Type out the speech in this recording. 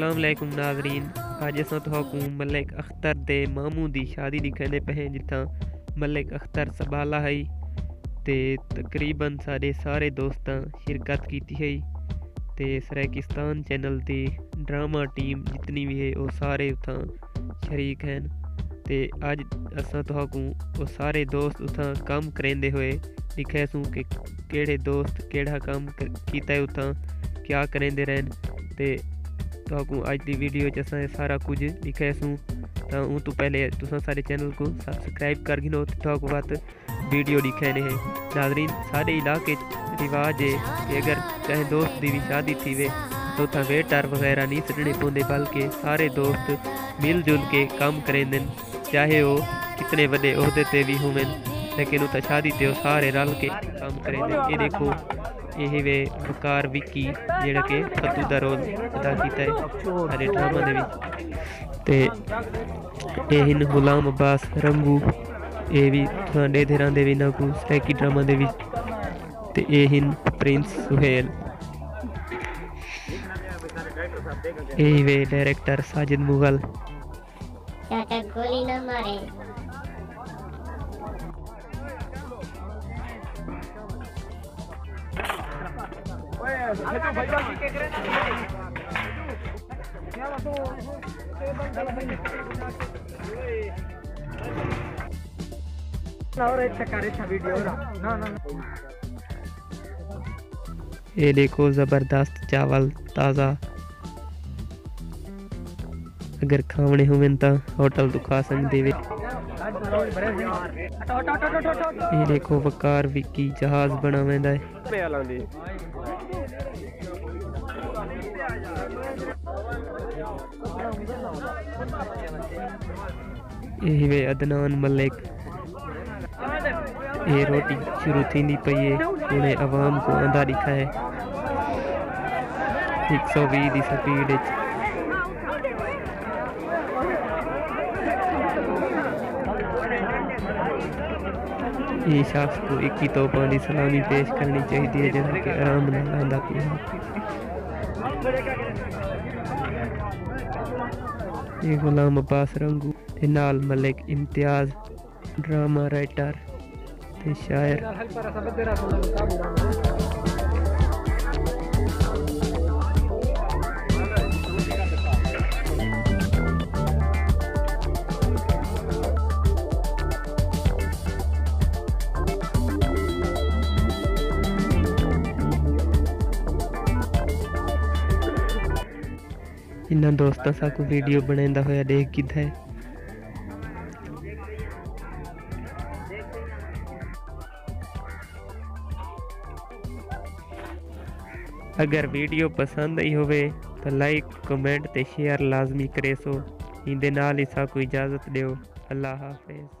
السلام علیکم ناظرین۔ اج اساں تہاکوں ملک اختر دے ماموں دی شادی دکھانے پہ ہیں جتھاں ملک اختر سبالا ہے۔ تے تقریباً سارے سارے دوستاں شرکت کیتی ہے۔ تے سریکستان چینل دی ڈرامہ ٹیم جتنی بھی ہے وہ سارے اتھاں شریک ہیں۔ تے اج اساں تہاکوں وہ سارے دوست اتھاں کام کریندے ہوئے۔ دکھے سوں کہ کیڑے دوست کیڑا کام کیتا ہے، اتھاں کیا کریندے رہن۔ تے تو اج دی ویڈیو چ سارا کچھ لکھے سوں تو ان تو پہلے تساں سارے چینل کو سبسکرائب کر گنو تو کو بات ویڈیو لکھے نے ناظرین سارے علاقے رواج ہے کہ اگر چاہے دوست دی بھی شادی تھی وے تو تھا ویٹر وغیرہ نہیں سٹنے پوندے بلکہ سارے دوست مل جل کے کام کریں دن چاہے وہ کتنے بڑے ਲੇਕਿਨ ਉਹ ਤਸ਼ਾਦੀ ਤੇ ਸਾਰੇ ਰਲ ਕੇ ਕੰਮ ਕਰੇ ਨੇ। ਇਹ ਦੇਖੋ, ਇਹ ਵੇ ਵਕਾਰ ਵਿੱਕੀ, ਜਿਹੜਾ ਕਿ ਫੱਤੂ ਦਾ ਰੋਲ ਅਦਾ ਕੀਤਾ ਹੈ ਹਰੇ ਡਰਾਮਾ ਦੇ ਵਿੱਚ। ਤੇ ਇਹ ਹਨ ਗੁਲਾਮ ਅਬਾਸ ਰੰਗੂ, ਇਹ ਵੀ ਤੁਹਾਡੇ ਧਿਰਾਂ ਦੇ ਬਿਨਾਂ ਕੋ ਸੈਕੀ ਡਰਾਮਾ ਦੇ ਵਿੱਚ। ਤੇ ਇਹ ਹਨ ਪ੍ਰਿੰਸ ਸੁਹੇਲ। ਇਹ ਵੇ ਡਾਇਰੈਕਟਰ ਸਾਜਿਦ ਮੁਗਲ। ਕਾਕਾ ਗੋਲੀ ਨਾ ਮਾਰੇ। یہ دیکھو زبردست چاول تازہ اگر کھاونے ہوئیں تا ہوٹل تو کھا سکتے وے یہ دیکھو وقار وکی جہاز بنا ویندا ہے یہ وے عدنان ملک۔ یہ روٹی شروع تھی نہیں پئی ہے۔ انہیں عوام کو اندھا دکھا ہے۔ ایک یہ شخص کو ایک ہی توپہ دی سلامی پیش کرنی چاہیے جہاں کہ آرام نہ لاندہ ہے یہ غلام عباس رنگو نال ملک امتیاز ڈرامہ رائٹر تے شاعر ਇਹਨਾਂ ਦੋਸਤਾਂ ਸਾਕੂ ਵੀਡੀਓ ਬਣਾਉਂਦਾ ਹੋਇਆ ਦੇਖ ਕਿੱਥੇ ਹੈ ਅਗਰ ਵੀਡੀਓ ਪਸੰਦ ਆਈ ਹੋਵੇ ਤਾਂ ਲਾਈਕ ਕਮੈਂਟ ਤੇ ਸ਼ੇਅਰ ਲਾਜ਼ਮੀ ਕਰੇ ਸੋ। ਇਹਦੇ ਨਾਲ ਹੀ ਸਾਕੂ ਇਜਾਜ਼ਤ ਦਿਓ। ਅੱਲਾਹ ਹਾਫਿਜ਼।